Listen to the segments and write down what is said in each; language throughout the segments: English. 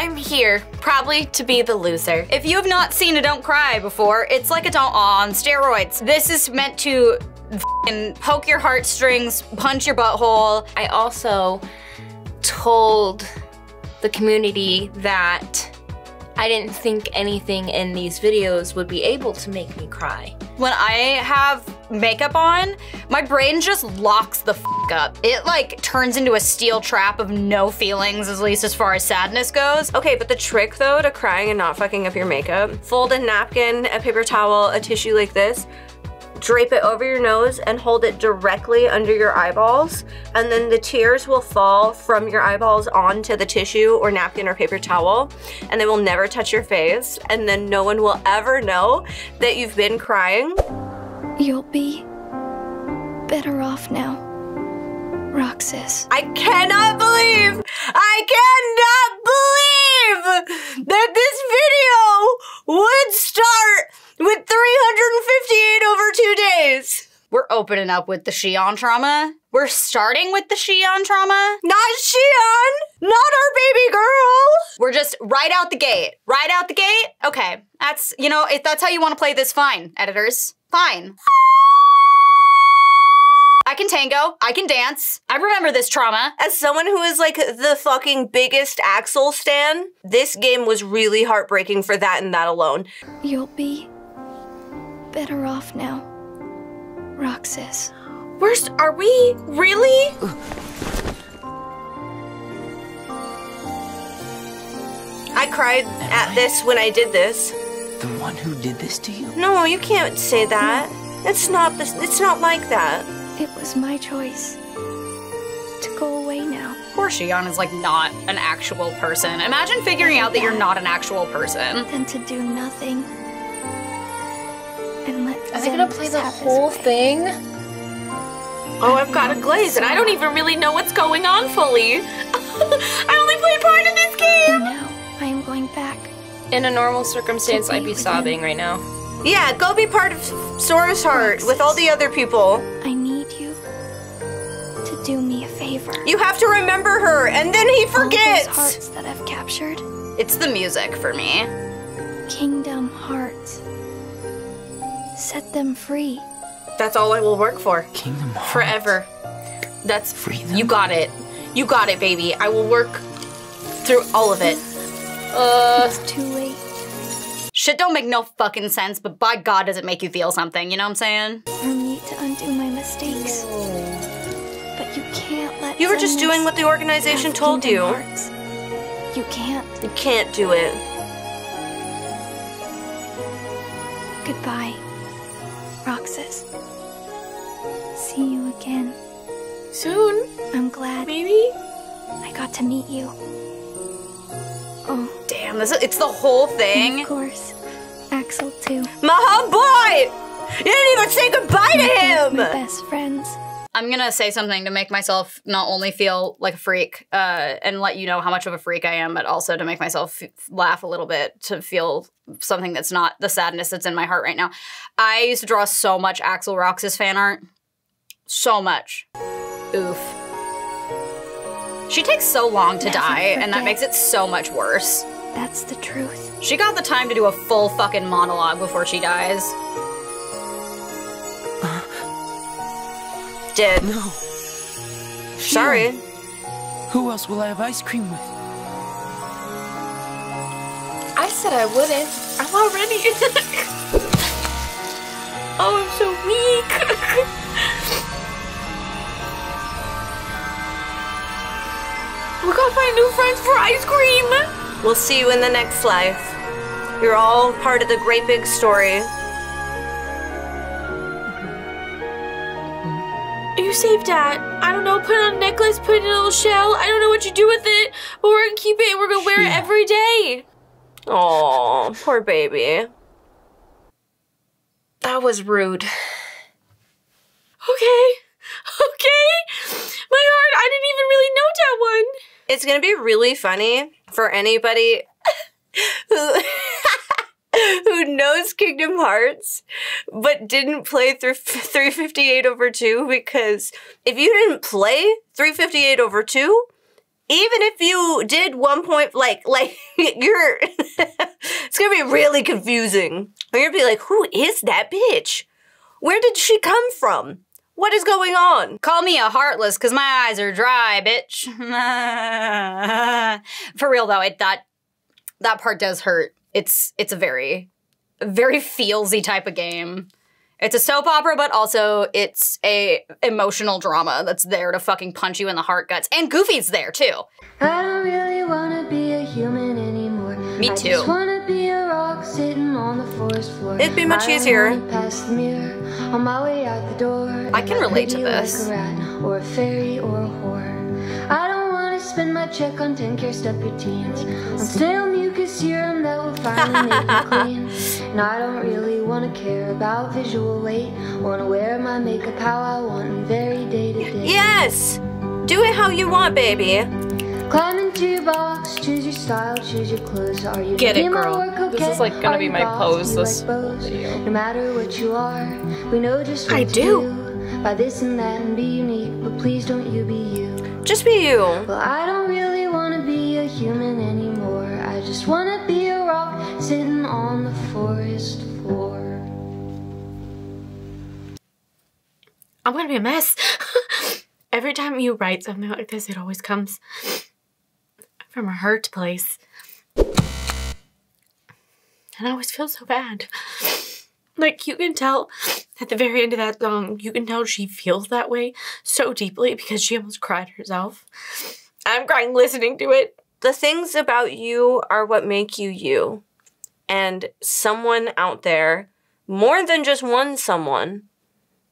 I'm here, probably to be the loser. If you have not seen a Don't Cry before, it's like a Don't on steroids. This is meant to poke your heartstrings, punch your butthole. I also told the community that I didn't think anything in these videos would be able to make me cry. When I have makeup on, my brain just locks the up. It like turns into a steel trap of no feelings, at least as far as sadness goes. Okay, but the trick though to crying and not fucking up your makeup, fold a napkin, a paper towel, a tissue like this, drape it over your nose and hold it directly under your eyeballs and then the tears will fall from your eyeballs onto the tissue or napkin or paper towel and they will never touch your face and then no one will ever know that you've been crying. You'll be better off now, Roxas. I cannot believe, I cannot believe that this video would start with 358 over two days. We're opening up with the Xion trauma. We're starting with the Xion trauma. Not Xion, not our baby girl. We're just right out the gate. Right out the gate? Okay, that's, you know, if that's how you want to play this, fine, editors. Fine. I can tango. I can dance. I remember this trauma. As someone who is like the fucking biggest Axel stan, this game was really heartbreaking for that and that alone. You'll be better off now, Roxas. Worst, are we really? I cried Am at I? this when I did this. The one who did this to you? No, you can't say that. It's not this. It's not like that. It was my choice to go away now. Poor Xion is like not an actual person. Imagine figuring out that you're not an actual person. Than to do nothing. And let Are they gonna play the whole thing? Oh, I've got a glaze, and I don't even really know what's going on fully. I only played part of this game. And now I am going back. In a normal circumstance, I'd be sobbing right now. Yeah, go be part of Sora's Heart with all the other people. I favor. You have to remember her, and then he forgets. All those forgets. hearts that I've captured, It's the music for me. Kingdom Hearts. Set them free. That's all I will work for. Kingdom Hearts. Forever. That's Free them? you got it. You got it, baby. I will work through all of it. Uh, It's too late. shit don't make no fucking sense, but by God, does it make you feel something? You know what I'm saying? for me to undo my mistakes. You were just doing what the organization told you. You can't. You can't do it. Goodbye, Roxas. See you again. Soon, I'm glad maybe. I got to meet you. Oh, Damn, this is, it's the whole thing. of course, Axel too. My boy! You didn't even say goodbye to him! My best friends. I'm gonna say something to make myself not only feel like a freak uh, and let you know how much of a freak I am, but also to make myself f- laugh a little bit to feel something that's not the sadness that's in my heart right now. I used to draw so much Axel Roxas fan art. So much. Oof. She takes so long to die, and that makes it so much worse. That's the truth. She got the time to do a full fucking monologue before she dies. Dead. No. Sorry. Who else will I have ice cream with? I said I wouldn't. I'm already. oh, I'm so weak. We gotta find new friends for ice cream. We'll see you in the next life. You're all part of the great big story. Saved that. I don't know, put it on a necklace, put it in a little shell. I don't know what you do with it, but we're gonna keep it and we're gonna wear it every day. Oh, poor baby. That was rude. Okay. Okay. My heart, I didn't even really know that one. It's gonna be really funny for anybody who who knows Kingdom Hearts but didn't play through 358 over 2 because if you didn't play 358 over 2, even if you did one point, like, like you're, it's gonna be really confusing. You're gonna be like, who is that bitch? Where did she come from? What is going on? Call me a heartless because my eyes are dry, bitch. For real though, it that that part does hurt. It's it's a very very feelsy type of game. It's a soap opera, but also it's a emotional drama that's there to fucking punch you in the heart guts. And Goofy's there too. I don't really wanna be a human anymore. Me too. I just wanna be a rock sitting on the forest floor. It'd be much I easier. mirror on my way out the door. I can relate to this. Like a or a fairy or a spend my check on 10 care step routines. On snail mucus serum that will finally make you clean. And I don't really wanna care about visual weight. Wanna wear my makeup how I want and very day to day. Yes! Do it how you want, baby. Climb into your box, choose your style, choose your clothes. Are you Get it, gonna girl. work okay? This is, like, gonna Are be my pose this like video. No matter what you are, we know just what I to do. By this and that and be unique, but please don't you be you. Just be you. Well, I don't really wanna be a human anymore. I just wanna be a rock sitting on the forest floor. I'm gonna be a mess. Every time you write something like this, it always comes from a hurt place. And I always feel so bad. Like, you can tell at the very end of that song, you can tell she feels that way so deeply because she almost cried herself. I'm crying listening to it. The things about you are what make you you. And someone out there, more than just one someone,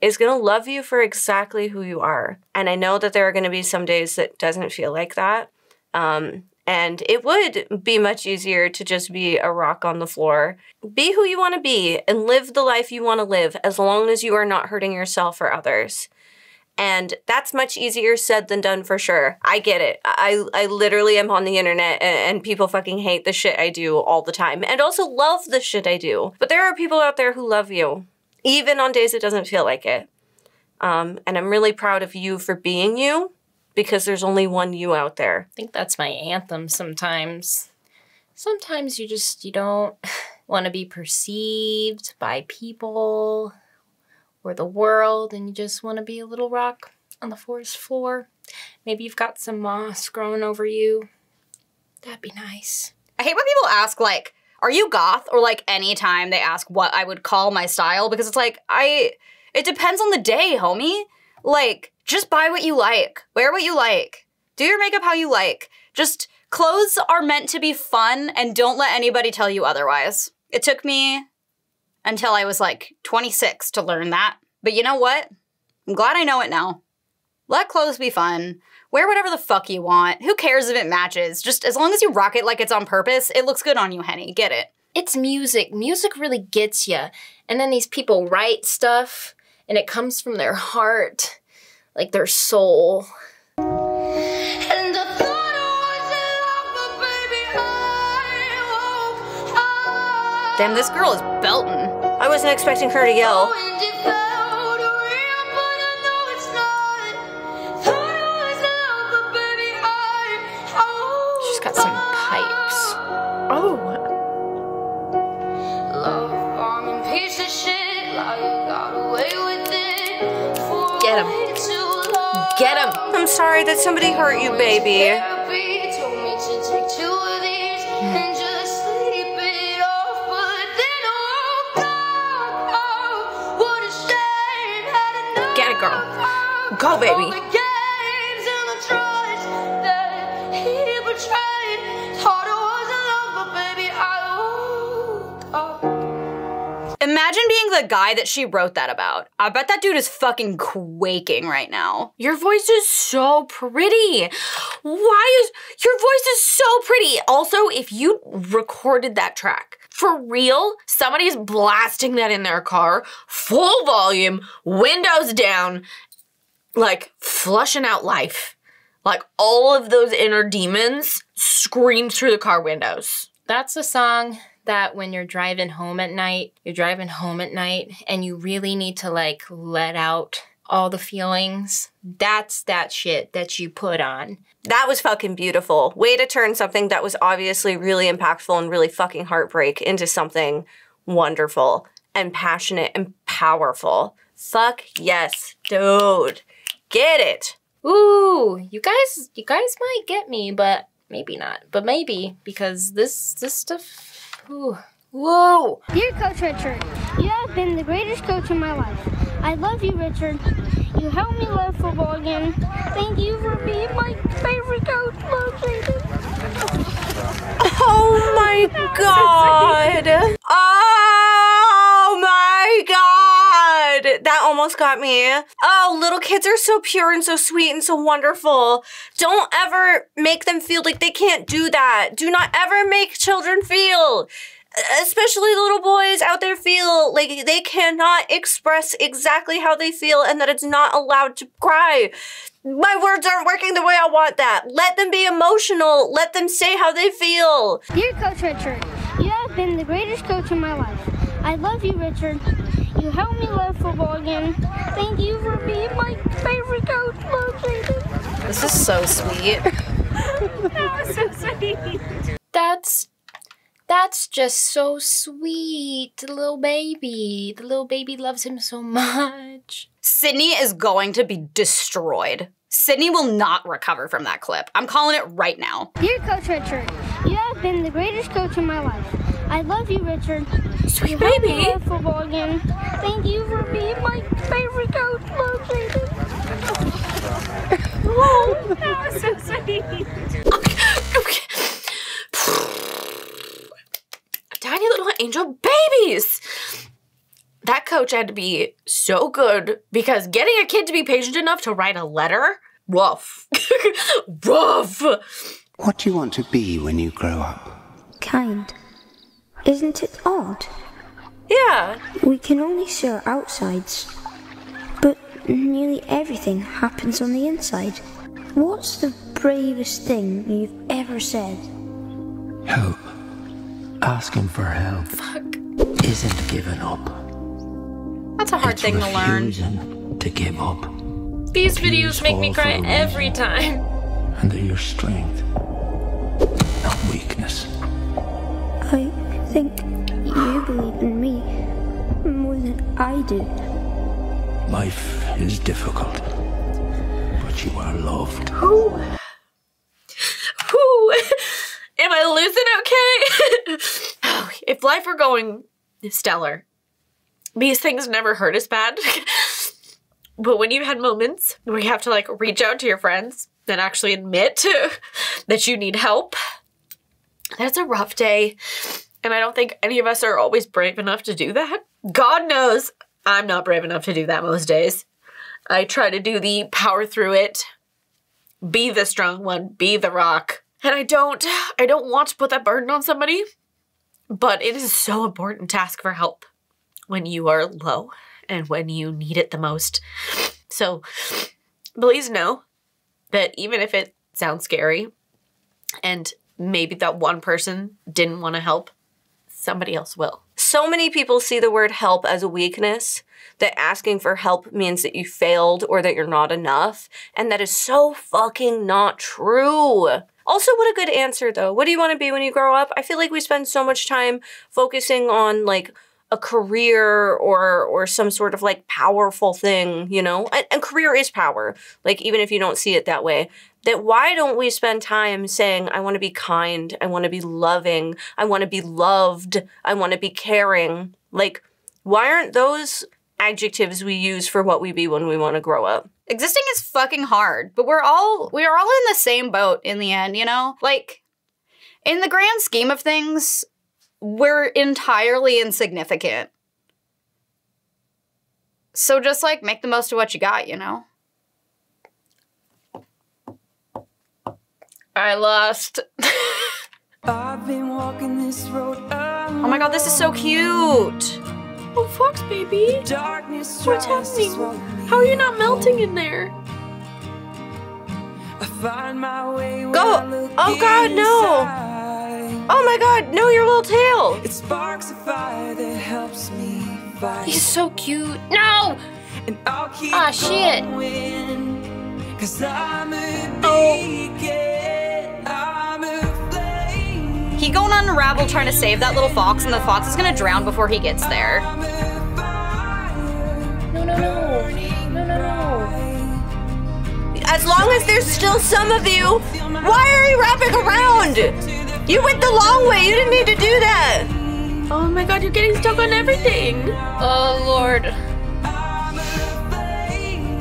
is going to love you for exactly who you are. And I know that there are going to be some days that doesn't feel like that. Um, and it would be much easier to just be a rock on the floor. Be who you want to be and live the life you want to live as long as you are not hurting yourself or others. And that's much easier said than done for sure. I get it. I, I literally am on the internet and, people fucking hate the shit I do all the time and also love the shit I do. But there are people out there who love you, even on days it doesn't feel like it. Um, and I'm really proud of you for being you because there's only one you out there. I think that's my anthem sometimes. Sometimes you just you don't want to be perceived by people or the world and you just want to be a little rock on the forest floor. Maybe you've got some moss growing over you. That'd be nice. I hate when people ask like, "Are you goth?" or like anytime they ask what I would call my style because it's like I it depends on the day, homie. Like just buy what you like. Wear what you like. Do your makeup how you like. Just clothes are meant to be fun and don't let anybody tell you otherwise. It took me until I was like 26 to learn that. But you know what? I'm glad I know it now. Let clothes be fun. Wear whatever the fuck you want. Who cares if it matches? Just as long as you rock it like it's on purpose, it looks good on you, Henny. Get it? It's music. Music really gets you. And then these people write stuff and it comes from their heart, like their soul. Damn, this girl is belting. I wasn't expecting her to yell. Get him. I'm sorry that somebody hurt you, baby. Get it, girl. Go, baby. Imagine being the guy that she wrote that about. I bet that dude is fucking quaking right now. Your voice is so pretty. Why is your voice is so pretty? Also, if you recorded that track for real, somebody's blasting that in their car, full volume, windows down, like flushing out life. Like all of those inner demons scream through the car windows. That's a song that when you're driving home at night, you're driving home at night and you really need to like let out all the feelings. That's that shit that you put on. That was fucking beautiful. Way to turn something that was obviously really impactful and really fucking heartbreak into something wonderful and passionate and powerful. Fuck yes, dude. Get it. Ooh, you guys, you guys might get me, but maybe not. But maybe because this this stuff. Whoa. Dear Coach Richard, you have been the greatest coach in my life. I love you, Richard. You helped me love football again. Thank you for being my favorite coach. Love. Oh my god. Oh almost got me. Oh, little kids are so pure and so sweet and so wonderful. Don't ever make them feel like they can't do that. Do not ever make children feel especially little boys out there feel like they cannot express exactly how they feel and that it's not allowed to cry. My words aren't working the way I want that. Let them be emotional. Let them say how they feel. Dear Coach Richard, you have been the greatest coach in my life. I love you, Richard. You helped me love football again. Thank you for being my favorite coach. Love, Jason. This is so sweet. that was so sweet. That's that's just so sweet. The little baby. The little baby loves him so much. Sydney is going to be destroyed. Sydney will not recover from that clip. I'm calling it right now. Dear Coach Richard, you have been the greatest coach in my life. I love you, Richard. Sweet you helped me baby. love football again. Thank you for being my favorite coach. Love, Jason. Whoa. that was so sweet. Tiny little angel babies. That coach had to be so good because getting a kid to be patient enough to write a letter, rough. rough. What do you want to be when you grow up? Kind. Isn't it odd? Yeah. We can only see our outsides, but nearly everything happens on the inside. What's the bravest thing you've ever said? Help. Asking for help Fuck. isn't giving up. That's a hard it's thing to learn. refusing to give up. These Tears videos make me cry every time. And they're your strength, not weakness. I think you believe in me more than I do. Life is difficult, but you are loved. Who? Who? Am I losing okay? Oh, if life were going stellar, these things never hurt as bad. but when you had moments where you have to like reach out to your friends and actually admit that you need help, that's a rough day. And I don't think any of us are always brave enough to do that. God knows I'm not brave enough to do that most days. I try to do the power through it, be the strong one, be the rock. And I don't I don't want to put that burden on somebody, but it is so important to ask for help when you are low and when you need it the most. So please know that even if it sounds scary and maybe that one person didn't want to help, somebody else will. So many people see the word help as a weakness, that asking for help means that you failed or that you're not enough. And that is so fucking not true. Also, what a good answer though. What do you want to be when you grow up? I feel like we spend so much time focusing on like a career or or some sort of like powerful thing, you know? And, and career is power. Like even if you don't see it that way. That why don't we spend time saying I want to be kind, I want to be loving, I want to be loved, I want to be caring? Like why aren't those adjectives we use for what we be when we want to grow up? Existing is fucking hard, but we're all we are all in the same boat in the end, you know? Like in the grand scheme of things, we're entirely insignificant. So just like make the most of what you got, you know? I lost. I've been walking this road Oh my god, this is so cute. Oh, Fox baby. darkness What's happening? How are you not melting in there? I find my way when Go. I look Oh, God, no. Oh god, no, your little tail. It sparks a fire that helps me fight. He's so cute. No! And I'll keep Ah, shit. He going on Unravel trying to save that little fox, and the fox is gonna drown before he gets there. No, no, no. No, no, no. As long as there's still some of you, why are you wrapping around? You went the long way. You didn't need to do that. Oh my god, you're getting stuck on everything. Oh, Lord.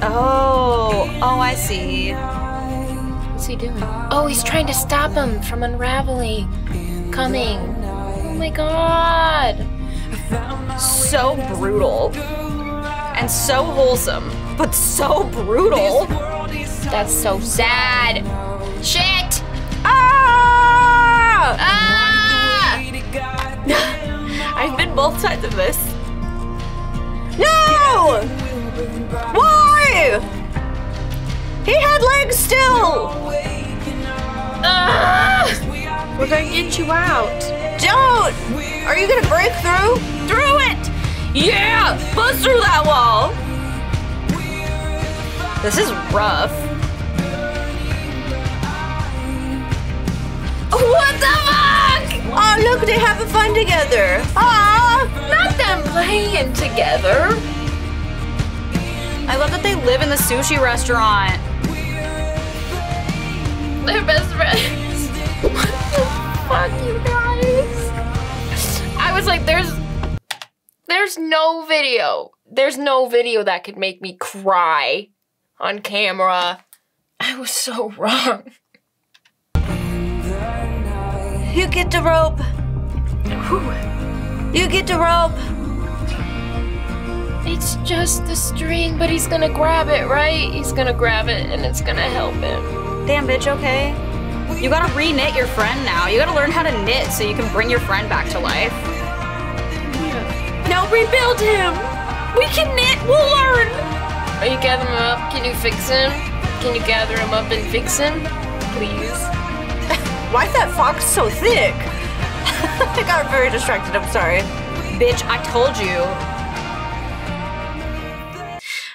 Oh, oh, I see. What's he doing? Oh, he's trying to stop him from unraveling. Coming. Oh my god. So brutal. And so wholesome, but so brutal. That's so sad. Shit! Ah! Ah! I've been both sides of this. No! Why? He had legs still. Ah! We're gonna get you out. Don't. Are you gonna break through? Through it! Yeah! Bust through that wall! This is rough. What the fuck? Oh, look, they having fun together. Ah! Not them playing together. I love that they live in the sushi restaurant. They're best friends. what the fuck, you guys? I was like, there's, there's no video. There's no video that could make me cry on camera. I was so wrong. You get the rope. You get the rope. It's just the string, but he's gonna grab it, right? He's gonna grab it and it's gonna help him. Damn, bitch, okay? You gotta re-knit your friend now. You gotta learn how to knit so you can bring your friend back to life. Now rebuild him! We can knit, we'll learn! Are you gathering him up? Can you fix him? Can you gather him up and fix him? Please. Why is that fox so thick? I got very distracted. I'm sorry. Bitch, I told you.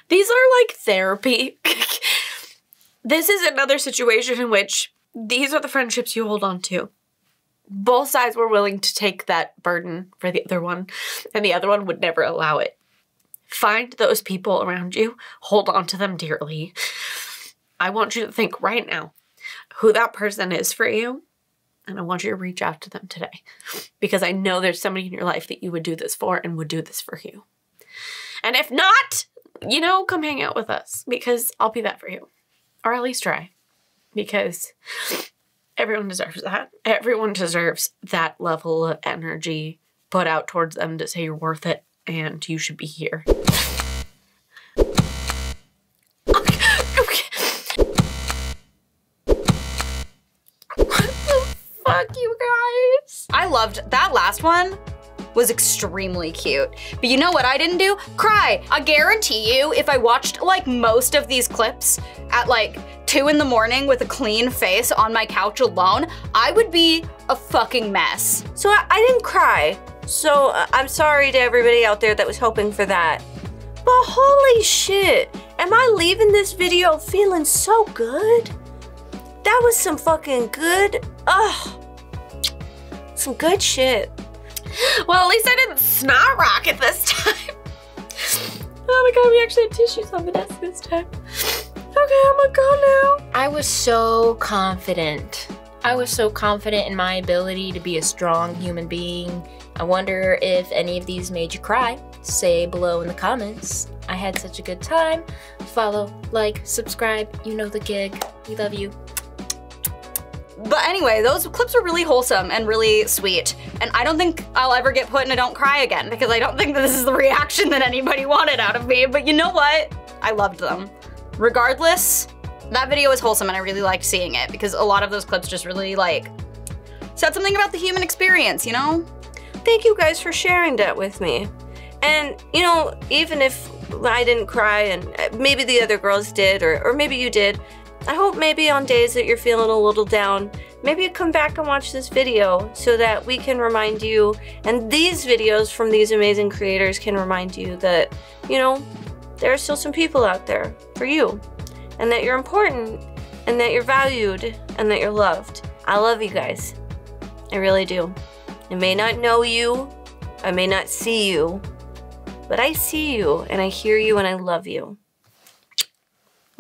These are like therapy. this is another situation in which these are the friendships you hold on to. Both sides were willing to take that burden for the other one, and the other one would never allow it. Find those people around you, hold on to them dearly. I want you to think right now who that person is for you, and I want you to reach out to them today because I know there's somebody in your life that you would do this for and would do this for you. And if not, you know, come hang out with us because I'll be that for you. Or at least try. Because everyone deserves that. Everyone deserves that level of energy put out towards them to say you're worth it and you should be here. Loved that last one was extremely cute. But you know what I didn't do? Cry. I guarantee you, if I watched like most of these clips at like two in the morning with a clean face on my couch alone, I would be a fucking mess. So I, I didn't cry. So uh, I'm sorry to everybody out there that was hoping for that. But holy shit, am I leaving this video feeling so good? That was some fucking good, ugh, some good shit. Well, at least I didn't snot rocket this time. oh my god, we actually had tissues on the desk this time. Okay, I'm gonna go now. I was so confident. I was so confident in my ability to be a strong human being. I wonder if any of these made you cry. Say below in the comments. I had such a good time. Follow, like, subscribe. You know the gig. We love you. But anyway, those clips were really wholesome and really sweet. And I don't think I'll ever get put in a don't cry again because I don't think that this is the reaction that anybody wanted out of me. But you know what? I loved them. Regardless, that video was wholesome and I really liked seeing it because a lot of those clips just really like said something about the human experience, you know? Thank you guys for sharing that with me. And, you know, even if I didn't cry and uh, maybe the other girls did, or, or maybe you did, I hope maybe on days that you're feeling a little down, maybe you come back and watch this video so that we can remind you, and these videos from these amazing creators can remind you that, you know, there are still some people out there for you, and that you're important, and that you're valued, and that you're loved. I love you guys. I really do. I may not know you, I may not see you, but I see you, and I hear you, and I love you.